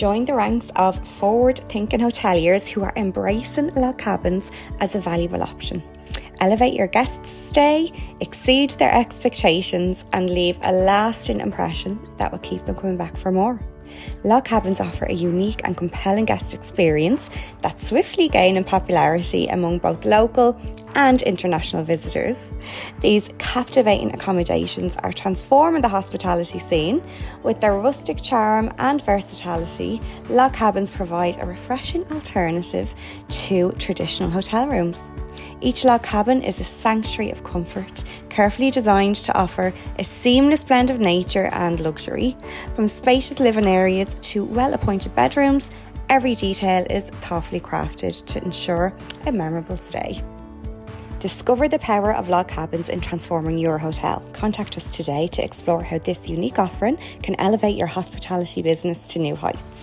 Join the ranks of forward thinking hoteliers who are embracing log cabins as a valuable option. Elevate your guests' stay, exceed their expectations, and leave a lasting impression that will keep them coming back for more. Log cabins offer a unique and compelling guest experience that's swiftly gaining popularity among both local and international visitors. These captivating accommodations are transforming the hospitality scene. With their rustic charm and versatility, log cabins provide a refreshing alternative to traditional hotel rooms. Each log cabin is a sanctuary of comfort, carefully designed to offer a seamless blend of nature and luxury. From spacious living areas to well appointed bedrooms, every detail is thoughtfully crafted to ensure a memorable stay. Discover the power of log cabins in transforming your hotel. Contact us today to explore how this unique offering can elevate your hospitality business to new heights.